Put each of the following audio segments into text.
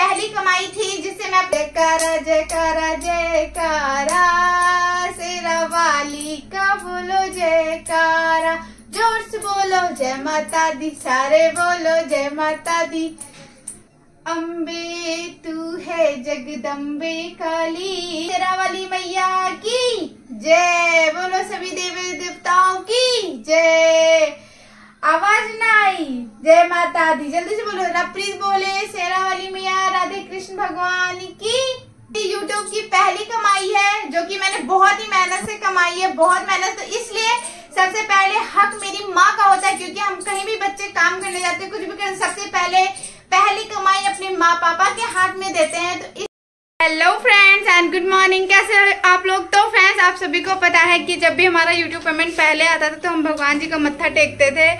पहली कमाई थी जिससे मैं जयकारा जयकारा जयकारा शेरा वाली का बोलो जयकारा ज़ोर से बोलो, जय माता दी, सारे बोलो जय माता दी। अम्बे तू है जगदम्बे काली। तेरा वाली मैया की जय। बोलो सभी देवी देवताओं की जय। आवाज़ ना आई जय माता दी जल्दी से बोलो। रप्रीत बोले शेरा वाली मैया, राधे कृष्ण भगवान की यूट्यूब की पहली कमाई है, जो कि मैंने बहुत ही मेहनत से कमाई है, बहुत मेहनत तो इसलिए सबसे पहले हक मेरी माँ का होता है, क्योंकि हम कहीं भी बच्चे काम करने जाते हैं, कुछ भी करें सबसे पहले पहली कमाई अपने माँ पापा के हाथ में देते हैं तो hello friends and good morning कैसे आप लोग? तो फ्रेंड्स आप सभी को पता है कि जब भी हमारा यूट्यूब पेमेंट पहले आता था तो हम भगवान जी का मत्था टेकते थे।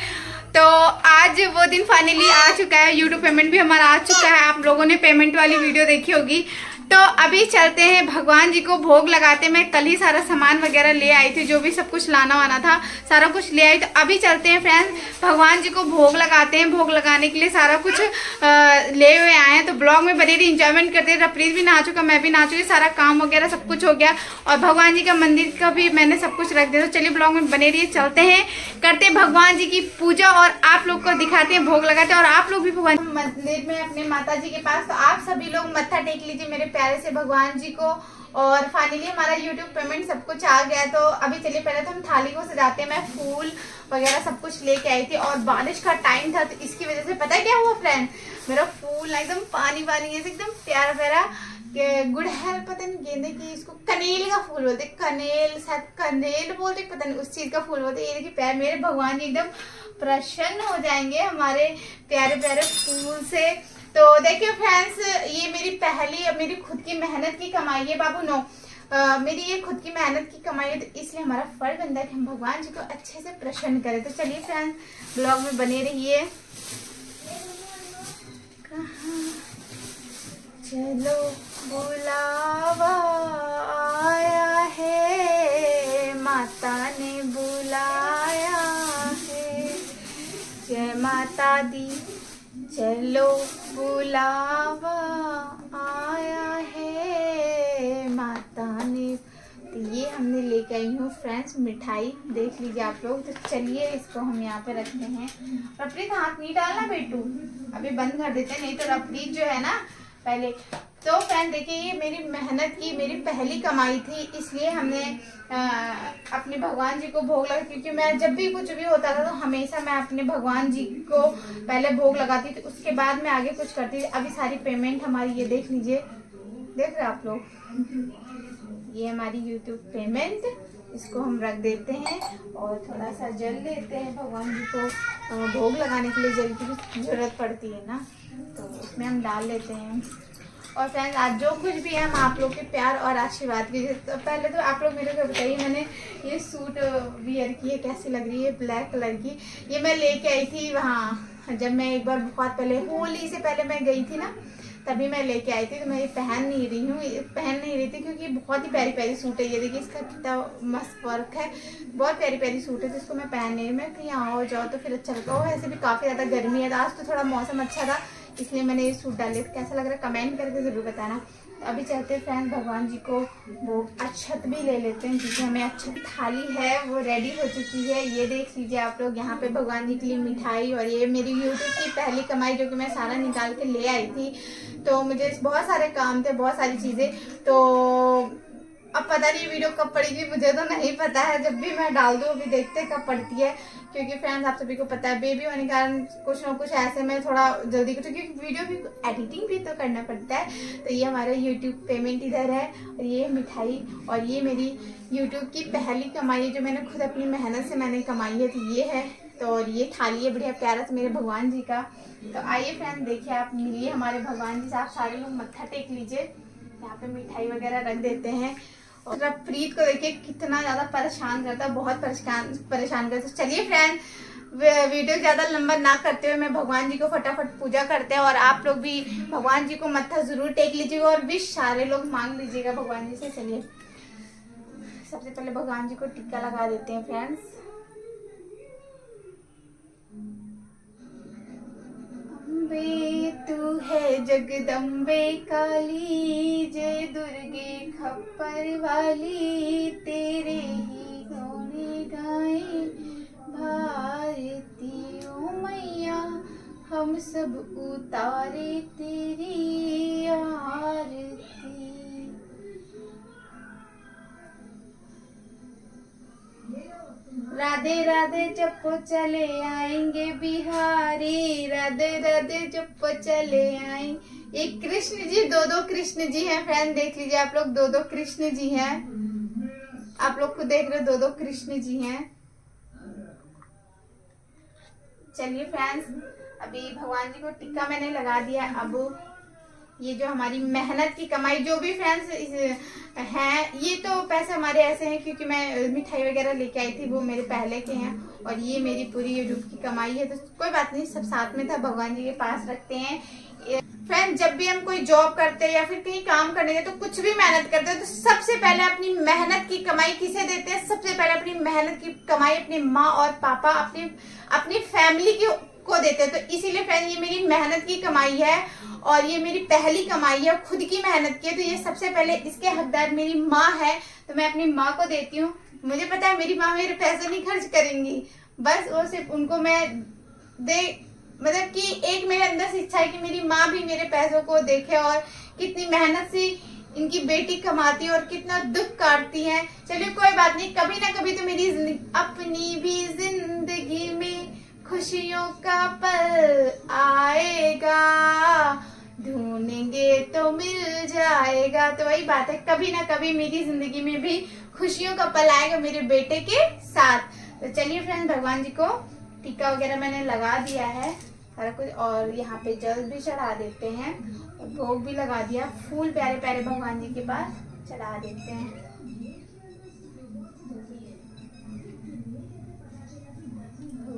तो आज वो दिन फाइनली आ चुका है। यूट्यूब पेमेंट भी हमारा आ चुका है। आप लोगों ने पेमेंट वाली वीडियो देखी होगी। तो अभी चलते हैं भगवान जी को भोग लगाते मैं कल ही सारा सामान वगैरह ले आई थी जो भी सब कुछ लाना वाना था सारा कुछ ले आई। तो अभी चलते हैं फ्रेंड्स भगवान जी को भोग लगाते हैं भोग लगाने के लिए सारा कुछ आ, ले हुए आए हैं। तो ब्लॉग में बड़ी इंजॉयमेंट करते हैं। रप्रीत भी ना चुका मैं भी ना चुकी सारा काम वगैरह सब कुछ हो गया। और भगवान जी का मंदिर का भी मैंने सब कुछ रख दिया। तो चलिए ब्लॉग में बने रहिए चलते हैं करते हैं भगवान जी की पूजा और आप लोग को दिखाते हैं भोग लगाते हैं। और आप लोग भी भगवान मंदिर में अपने माता जी के पास तो आप सभी लोग मत्था टेक लीजिए मेरे प्यारे से भगवान जी को। और फाइनली हमारा यूट्यूब पेमेंट सब कुछ आ गया तो अभी चलिए, पहले तो हम थाली को सजाते हैं। मैं फूल वगैरह सब कुछ लेके आई थी और बारिश का टाइम था तो इसकी वजह से पता क्या हुआ फ्रेंड मेरा फूल एकदम पानी पानी है, एकदम प्यारा प्यारा। गुड़हल पता नहीं, गेंदे की, इसको कनेल का फूल बोलते कनेल, शायद कनेल बोलते पता नहीं, उस चीज़ का फूल बोलते ये देखिए, प्यार, मेरे भगवान जी एकदम प्रसन्न हो जाएँगे हमारे प्यारे प्यारे फूल से। तो देखिए फ्रेंड्स ये मेरी पहली मेरी खुद की मेहनत की कमाई है बाबू नो आ, मेरी ये खुद की मेहनत की कमाई है तो इसलिए हमारा फ़र्ज़ बनता है कि हम भगवान जी को अच्छे से प्रसन्न करें। तो चलिए फ्रेंड्स ब्लॉग में बने रहिए। चलो बुलावा आया है माता ने बुलाया है। जय माता दी। चलो बुलावा आया है माता ने। तो ये हमने लेके आई हूँ फ्रेंड्स मिठाई। देख लीजिए आप लोग तो चलिए इसको हम यहाँ पे रखते हैं। रपरीत हाथ नहीं डालना बेटू। अभी बंद कर देते हैं, नहीं तो रपरीत जो है ना पहले। तो फ्रेंड देखिए ये मेरी मेहनत की मेरी पहली कमाई थी इसलिए हमने आ, अपने भगवान जी को भोग लगा क्योंकि मैं जब भी कुछ भी होता था तो हमेशा मैं अपने भगवान जी को पहले भोग लगाती थी उसके बाद मैं आगे कुछ करती थी। अभी सारी पेमेंट हमारी ये देख लीजिए। देख रहे आप लोग? ये हमारी यूट्यूब पेमेंट इसको हम रख देते हैं और थोड़ा सा जल लेते हैं भगवान जी को। भोग लगाने के लिए जल की ज़रूरत पड़ती है ना? तो उसमें हम डाल लेते हैं। और फ्रेंड्स आज जो कुछ भी है, हम आप लोग के प्यार और आशीर्वाद की तो पहले तो आप लोग मेरे को बताइए, मैंने ये सूट वियर की है, कैसी लग रही है? ब्लैक कलर की। ये मैं लेके आई थी वहाँ, जब मैं एक बार बहुत पहले, होली से पहले मैं गई थी ना, तभी मैं लेके आई थी तो मैं ये पहन नहीं रही हूँ पहन नहीं रही थी, क्योंकि बहुत ही प्यारी प्यारी सूट है। ये देखिए, इसका कितना मस्त वर्क है। बहुत प्यारी प्यारी सूट है जिसको मैं पहन नहीं रही। मैं कहीं आओ जाओ तो फिर अच्छा लगता है। वैसे भी काफ़ी ज़्यादा गर्मी है आज तो थोड़ा मौसम अच्छा था। इसलिए मैंने ये सूट डाले। कैसा लग रहा है? कमेंट करके ज़रूर बताना। तो अभी चलते हैं फ्रेंड्स भगवान जी को वो अच्छत भी ले लेते हैं। क्योंकि हमें अच्छत थाली है, वो रेडी हो चुकी है। ये देख लीजिए आप लोग, यहाँ पे भगवान जी के लिए मिठाई और ये मेरी यूट्यूब की पहली कमाई जो कि मैं सारा निकाल के ले आई थी। तो मुझे बहुत सारे काम थे, बहुत सारी चीज़ें। तो अब पता नहीं वीडियो कब पड़ेगी, मुझे तो नहीं पता है। जब भी मैं डाल दूँ, अभी देखते कब पड़ती है। क्योंकि फ्रेंड्स आप सभी को पता है बेबी होने के कारण कुछ ना कुछ ऐसे में थोड़ा जल्दी क्योंकि वीडियो भी एडिटिंग भी तो करना पड़ता है। तो ये हमारा यूट्यूब पेमेंट इधर है, और ये मिठाई, और ये मेरी यूट्यूब की पहली कमाई है, जो मैंने खुद अपनी मेहनत से मैंने कमाई है तो ये है। तो और ये थाली है, बढ़िया प्यारा से, मेरे भगवान जी का। तो आइए फ्रेंड देखिए आप, मिलिए हमारे भगवान जी से। आप सारे लोग मत्था टेक लीजिए। यहाँ पे मिठाई वगैरह रख देते हैं। और प्रीत को देखिए कितना ज़्यादा परेशान करता है बहुत परेशान परेशान करता। है चलिए फ्रेंड वीडियो ज़्यादा लंबा ना करते हुए मैं भगवान जी को फटाफट पूजा करते हैं और आप लोग भी भगवान जी को मत्था ज़रूर टेक लीजिएगा और भी सारे लोग मांग लीजिएगा भगवान जी से। चलिए। सबसे पहले भगवान जी को टिक्का लगा देते हैं फ्रेंड्स तू है जगदम्बे काली, जय दुर्गे खप्पर वाली, तेरे ही गौने गाए भारती ओ मैया, हम सब उतारे तेरी आरती राधे राधे चप्पो चले आएँगे बिहारी। राधे राधे चप्पो चले आएँगे एक कृष्ण जी, दो दो कृष्ण जी हैं। फ्रेंड देख लीजिए आप लोग, दो दो कृष्ण जी हैं। आप लोग को देख रहे दो दो कृष्ण जी हैं। चलिए फ्रेंड्स अभी भगवान जी को टिक्का मैंने लगा दिया। अब ये जो हमारी मेहनत की कमाई, जो भी फ्रेंड्स हैं, ये तो पैसे हमारे ऐसे हैं क्योंकि मैं मिठाई वगैरह लेके आई थी, वो मेरे पहले के हैं और ये मेरी पूरी यूट्यूब की कमाई है। तो कोई बात नहीं, सब साथ में था, भगवान जी के पास रखते हैं। फ्रेंड जब भी हम कोई जॉब करते हैं या फिर कहीं काम करने गए तो कुछ भी मेहनत करते हैं तो सबसे पहले अपनी मेहनत की कमाई किसे देते हैं? सबसे पहले अपनी मेहनत की कमाई अपनी माँ और पापा, अपनी अपनी फैमिली की को देते हैं। तो इसीलिए फ्रेंड ये मेरी मेहनत की कमाई है और ये मेरी पहली कमाई है खुद की मेहनत की है। तो ये सबसे पहले इसके हकदार मेरी माँ है तो मैं अपनी माँ को देती हूँ। मुझे पता है मेरी माँ मेरे पैसे नहीं खर्च करेंगी। बस वो सिर्फ़ उनको मैं दे मतलब कि एक मेरे अंदर से इच्छा है कि मेरी माँ भी मेरे पैसों को देखे और कितनी मेहनत से इनकी बेटी कमाती है और कितना दुख काटती है। चलिए कोई बात नहीं, कभी ना कभी तो मेरी अपनी भी ज़िंदगी खुशियों का पल आएगा। ढूंढेंगे तो मिल जाएगा। तो वही बात है, कभी ना कभी मेरी ज़िंदगी में भी खुशियों का पल आएगा मेरे बेटे के साथ। तो चलिए फ्रेंड भगवान जी को टीका वगैरह मैंने लगा दिया है। सारा कुछ, और यहाँ पे जल भी चढ़ा देते हैं। और भोग भी लगा दिया। फूल प्यारे प्यारे भगवान जी के पास चढ़ा देते हैं।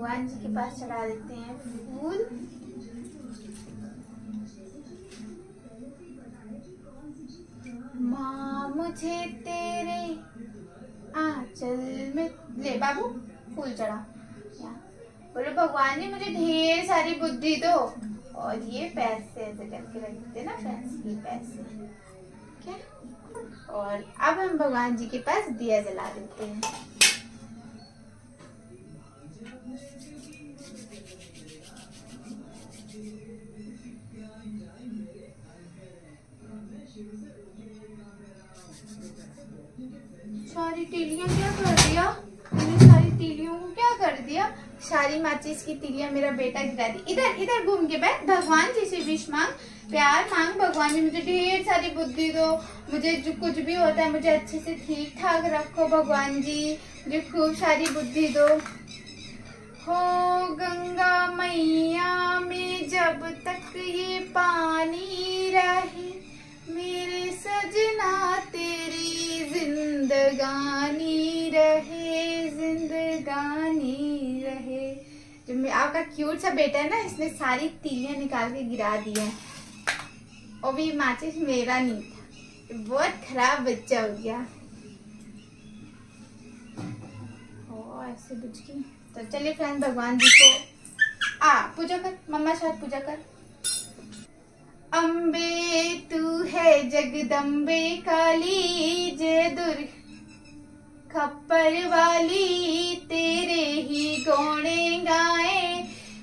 भगवान जी के पास चढ़ा देते हैं फूल। माँ, मुझे तेरे आंचल में ले बाबू, फूल चढ़ा। बोलो, भगवान जी, मुझे ढेर सारी बुद्धि दो। और ये पैसे ऐसे करके रख देते ना फ्रेंड्स ये पैसे। क्या? और अब हम भगवान जी के पास दिया जला देते हैं। सारी माचिस की तीलियाँ मेरा बेटा गिरा दी। इधर इधर घूम के बैठ। भगवान जी से विश मांग। प्यार मांग भगवान जी, मुझे ढेर सारी बुद्धि दो। मुझे जो कुछ भी होता है, मुझे अच्छे से ठीक ठाक रखो भगवान जी। मुझे खूब सारी बुद्धि दो। हो गंगा मैया में जब तक ये पानी आपका क्यूट सा बेटा है ना, इसने सारी तीलियाँ निकाल के गिरा दी है। और भी माचिस, मेरा नहीं था। बहुत खराब बच्चा हो गया। ओ ऐसे बुझ गई तो चलिए फ्रेंड भगवान जी को आ, पूजा कर, मम्मा साथ पूजा कर। अम्बे तू है जगदम्बे काली जय दुर्ग खप्पर वाली तेरे ही गौड़े गाए।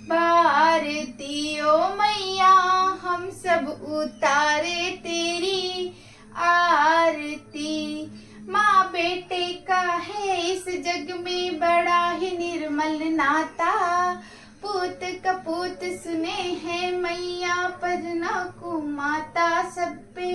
भारती ओ मैया, हम सब उतारे तेरी आरती। माँ बेटे का है इस जग में बड़ा ही निर्मल नाता। पूत कपूत सुने हैं मैया परना को माता। सब पे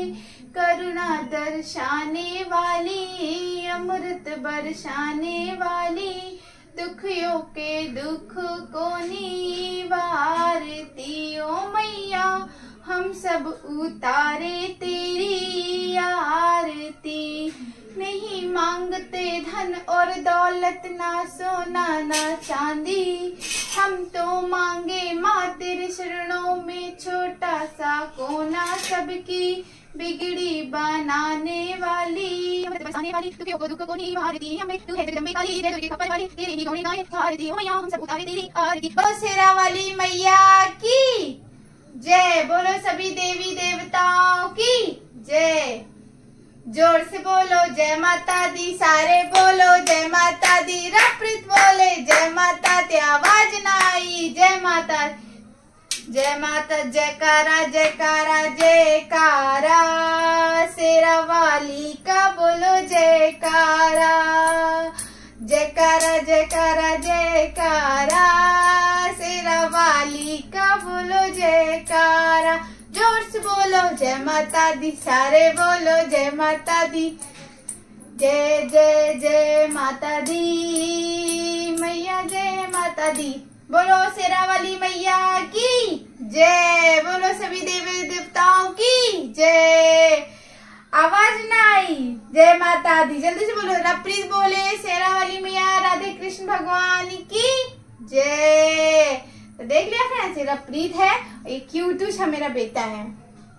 करुणा दर्शाने वाली, अमृत बरसाने वाली। दुखियों के दुख को निवारती ओ मैया, हम सब उतारे तेरी आरती। नहीं मांगते धन और दौलत, ना सोना, ना चांदी। हम तो मांगे माँ तेरे शरणों में छोटा सा कोना। सबकी बिगड़ी बनाने वाली बसाने वाली दुखियों को, दुख को नहीं भारती हमें। तू है जगदम्बे काली जय दुर्गे खपर वाली। तेरे ही गौरी गाए भारती ओ मैया, हम सब उतारे तेरी आरती बसेरा वाली मैया की। जय बोलो सभी देवी देवताओं की। जय। ज़ोर से बोलो, जय माता दी, सारे बोलो, जय माता दी रप्रीत बोले, जय माता दी, आवाज़ ना आई, जय माता जय माता जयकारा जयकारा जयकारा शेरा वाली का बोलो जयकारा जयकारा जयकारा जयकारा शेरा वाली का बोलो जयकारा ज़ोर से बोलो, जय माता दी, सारे बोलो, जय माता दी। जय जय जय माता दी। मैया, जय माता दी। बोलो शेरा वाली मैया की जय। बोलो सभी देवी देवताओं की जय। आवाज़ ना आई जय माता दी। जल्दी से बोलो। रप्रीत बोले शेरा वाली मैया, राधे कृष्ण भगवान की जय। तो देख लिया फ्रेंड्स रप्रीत है, ये क्यूटूश मेरा बेटा है।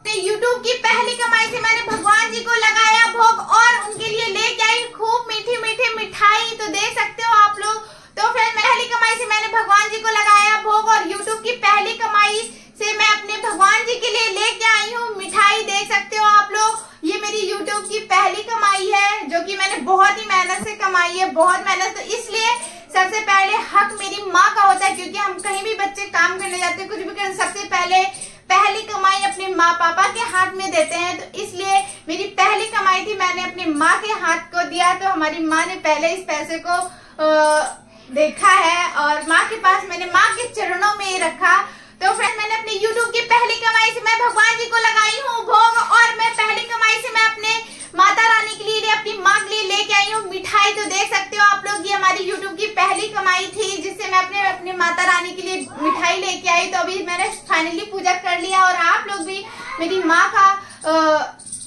तो यूट्यूब की पहली कमाई से मैंने भगवान जी को लगाया भोग और उनके लिए लेके आई खूब मीठी मीठी मिठाई। तो देख सकते हो आप लोग तो फ्रेंड पहली कमाई से मैंने भगवान जी को लगाया भोग और यूट्यूब की पहली कमाई से मैं अपने भगवान जी के लिए लेके आई हूँ। मिठाई देख सकते हो आप लोग। ये मेरी यूट्यूब की पहली कमाई है जो कि मैंने बहुत ही मेहनत से कमाई है बहुत मेहनत तो इसलिए सबसे पहले हक मेरी माँ का होता है क्योंकि हम कहीं भी बच्चे काम करने जाते हैं कुछ भी करें सबसे पहले पहली कमाई अपने माँ पापा के हाथ में देते हैं। तो इसलिए मेरी पहली कमाई थी मैंने अपनी माँ के हाथ को दिया। तो हमारी माँ ने पहले इस पैसे को आ, देखा है और माँ के पास मैंने माँ के चरणों में रखा। तो फ्रेंड मैंने अपने YouTube की पहली कमाई से मैं भगवान जी को लगाई हूँ भोग और मैं पहली कमाई से मैं अपने माता रानी के लिए, अपनी माँ के लिए लेके आई हूँ। मिठाई तो देख सकते हो आप लोग, ये हमारी यूट्यूब की पहली कमाई थी जिससे मैं अपने अपने माता रानी के लिए मिठाई लेके आई। तो अभी मैंने फाइनली पूजा कर लिया और आप लोग भी मेरी माँ का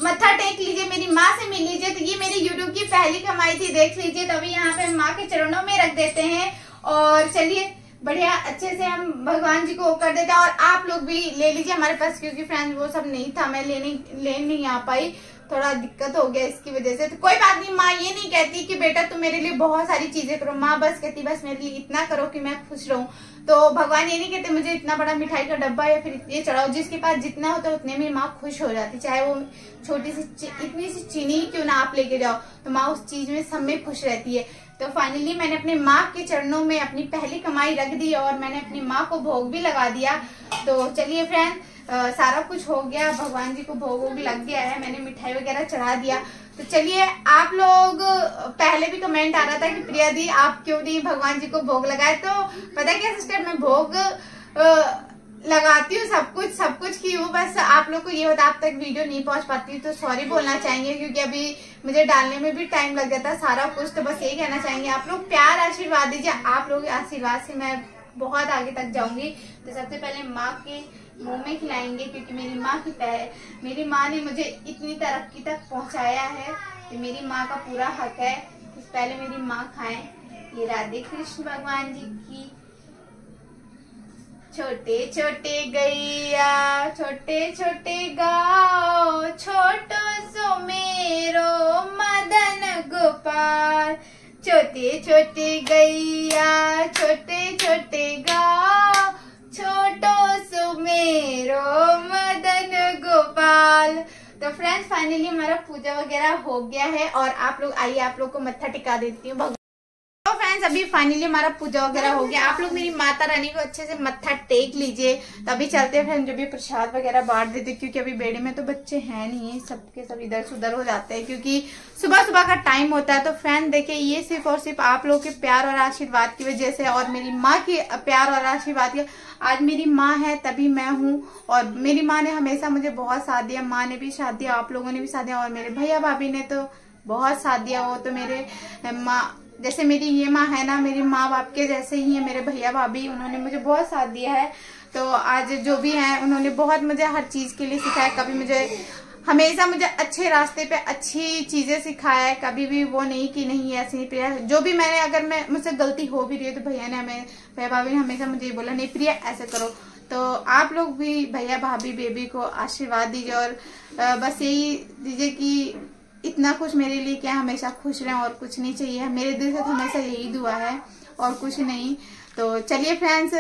मत्था टेक लीजिए, मेरी माँ से मिल लीजिए। तो ये मेरी यूट्यूब की पहली कमाई थी, देख लीजिए। तो अभी यहाँ पे हम माँ के चरणों में रख देते हैं। और चलिए, बढ़िया, अच्छे से हम भगवान जी को कर देते हैं। और आप लोग भी ले लीजिए हमारे पास, क्योंकि फ्रेंड्स वो सब नहीं था, मैं लेने, ले नहीं आ पाई। थोड़ा दिक्कत हो गया इसकी वजह से। तो कोई बात नहीं, माँ ये नहीं कहती कि बेटा तुम मेरे लिए बहुत सारी चीज़ें करो। माँ, बस कहती, बस मेरे लिए इतना करो कि मैं खुश रहूँ। तो भगवान ये नहीं कहते, मुझे इतना बड़ा मिठाई का डब्बा या फिर ये चढ़ाओ। जिसके पास जितना होता है उतने में माँ खुश हो जाती। चाहे वो छोटी सी इतनी सी चीनी क्यों ना आप लेके जाओ। तो माँ उस चीज़ में सब में खुश रहती है। तो फाइनली मैंने अपने माँ के चरणों में अपनी पहली कमाई रख दी और मैंने अपनी माँ को भोग भी लगा दिया। तो चलिए फ्रेंड सारा कुछ हो गया, भगवान जी को भोग वोग लग गया है, मैंने मिठाई वगैरह चढ़ा दिया। तो चलिए, आप लोग, पहले भी कमेंट आ रहा था कि प्रिया दी, आप क्यों नहीं भगवान जी को भोग लगाए? तो पता क्या सिस्टर मैं भोग लगाती हूँ सब कुछ सब कुछ की हूँ, बस आप लोग को ये होता आप तक वीडियो नहीं पहुँच पाती तो सॉरी बोलना चाहेंगे, क्योंकि अभी मुझे डालने में भी टाइम लग जाता सारा कुछ तो बस यही कहना चाहेंगे। आप लोग प्यार आशीर्वाद दीजिए, आप लोग आशीर्वाद से मैं बहुत आगे तक जाऊँगी। तो सबसे पहले माँ के मुँह में खिलाएँगे क्योंकि मेरी माँ की मेरी माँ ने मुझे इतनी तरक्की तक पहुँचाया है कि मेरी माँ का पूरा हक है पहले मेरी माँ खाए। ये राधे कृष्ण भगवान जी की। छोटे छोटे गैया, छोटे छोटे गाओ, छोटो सो मेरो मदन गोपाल। छोटे छोटे गैया, छोटे छोटे गाओ छोटो सुमेरो मदन गोपाल। तो फ्रेंड्स फाइनली हमारा पूजा वगैरह हो गया है और आप लोग, आइए, आप लोग को मत्था टिका देती हूँ। फ्रेंड्स अभी फाइनली हमारा पूजा वगैरह हो गया। आप लोग मेरी माता रानी को अच्छे से मत्था टेक लीजिए। तभी चलते हैं जो भी प्रसाद वगैरह बांट देते, क्योंकि अभी बेड़े में तो बच्चे हैं नहीं सबके सब इधर से उधर हो जाते हैं, क्योंकि सुबह सुबह का टाइम होता है। तो फ्रेंड देखिए, ये सिर्फ़ और सिर्फ़ आप लोग के प्यार और आशीर्वाद की वजह से और मेरी माँ की प्यार और आशीर्वाद की आज मेरी माँ है, तभी मैं हूँ, और मेरी माँ ने हमेशा मुझे बहुत साथ दिया माँ ने भी साथ दिया आप लोगों ने भी साथ दिया और मेरे भैया भाभी ने तो बहुत साथ दिया वो तो मेरे माँ जैसे मेरी ये माँ है ना, मेरी माँ बाप के जैसे ही है, मेरे भैया भाभी उन्होंने मुझे बहुत साथ दिया है। तो आज जो भी है, उन्होंने बहुत मुझे हर चीज़ के लिए सिखाया। कभी मुझे, हमेशा मुझे अच्छे रास्ते पे अच्छी चीज़ें सिखाया है। कभी भी वो नहीं कि नहीं, ऐसे नहीं, प्रिया। जो भी मैंने, अगर मैं, मुझसे गलती हो भी रही है तो भैया ने हमें भैया भाभी ने हमेशा मुझे ये बोला, नहीं, प्रिया, ऐसे करो। तो आप लोग भी भैया भाभी बेबी को आशीर्वाद दीजिए और बस यही दीजिए कि इतना कुछ मेरे लिए क्या हमेशा खुश रहें और कुछ नहीं चाहिए। मेरे दिल से तो हमेशा यही दुआ है और कुछ नहीं। तो चलिए फ्रेंड्स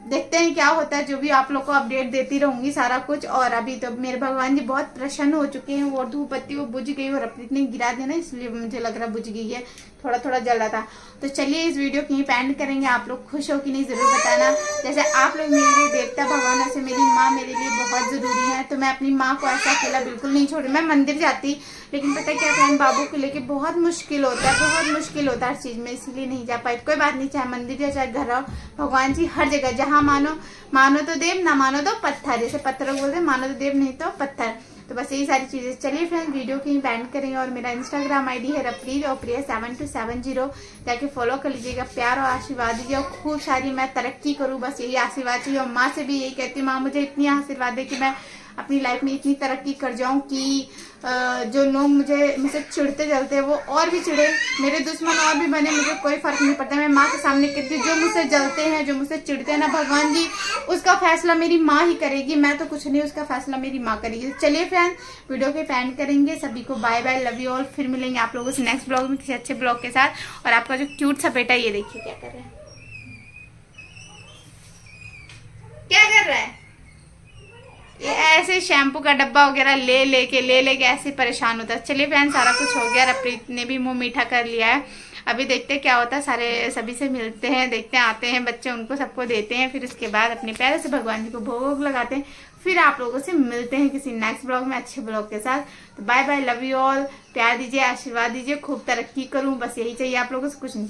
देखते हैं क्या होता है, जो भी आप लोग को अपडेट देती रहूँगी सारा कुछ। और अभी तो मेरे भगवान जी बहुत प्रसन्न हो चुके हैं, वो धूप बत्ती वो बुझ गई और अपनी ने गिरा दिया ना, इसलिए मुझे लग रहा बुझ गई है थोड़ा थोड़ा जल रहा था। तो चलिए इस वीडियो की पेंड करेंगे। आप लोग खुश हो कि नहीं, ज़रूर बताना। जैसे आप लोग मेरे लिए देवता भगवान ऐसे मेरी माँ मेरे लिए बहुत ज़रूरी है तो मैं अपनी माँ को ऐसा अकेला बिल्कुल नहीं छोड़ी मैं मंदिर जाती, लेकिन पता क्या फ्रेंड बाबू को लेके बहुत मुश्किल होता है, बहुत मुश्किल होता है हर चीज़ में, इसलिए नहीं जा पाई। कोई बात नहीं, चाहे मंदिर या चाहे घर रहो भगवान जी हर जगह जहाँ मानो मानो तो देव, ना मानो तो पत्थर। जैसे पत्थर बोलते मानो तो देव, नहीं तो पत्थर। तो बस यही सारी चीज़ें। चलिए फ्रेंड वीडियो की बैंड करेंगे और मेरा इंस्टाग्राम आईडी है रफरी और Priya seven two seven zero जाके फॉलो कर लीजिएगा। प्यार और आशीर्वाद दीजिए और खूब सारी मैं तरक्की करूँ। बस यही आशीर्वाद चाहिए और माँ से भी यही कहती हूँ, माँ, मुझे इतनी आशीर्वाद है कि मैं अपनी लाइफ में इतनी तरक्की कर जाऊँ कि जो लोग मुझे, मुझसे चिड़ते जलते वो और भी चिड़े मेरे दुश्मन और भी बने, मुझे कोई फ़र्क नहीं पड़ता। मैं माँ के सामने कहती जो मुझसे जलते हैं, जो मुझसे चिड़ते हैं ना, भगवान जी, उसका फैसला मेरी माँ ही करेगी, मैं तो कुछ नहीं, उसका फैसला मेरी माँ करेगी। चलिए फ्रेंड वीडियो के फ़ैन करेंगे। सभी को bye bye love you all फिर मिलेंगे आप लोगों से नेक्स्ट ब्लॉग में किसी अच्छे ब्लॉग के साथ। और आपका जो क्यूट सा बेटा ये देखिए क्या कर रहा है। क्या कर रहा है? ऐसे शैम्पू का डब्बा वगैरह ले, लेके ले, लेके ऐसे परेशान होता है। चलिए फ्रेंड सारा कुछ हो गया रप्रीत ने भी मुँह मीठा कर लिया है। अभी देखते हैं क्या होता है। सारे, सभी से मिलते हैं, देखते हैं, आते हैं, बच्चे उनको सबको देते हैं, फिर उसके बाद अपने पैरों से भगवान जी को भोग लगाते हैं। फिर आप लोगों से मिलते हैं किसी नेक्स्ट ब्लॉग में, अच्छे ब्लॉग के साथ। तो bye bye love you all प्यार दीजिए, आशीर्वाद दीजिए, खूब तरक्की करूँ। बस यही चाहिए आप लोगों से, कुछ नहीं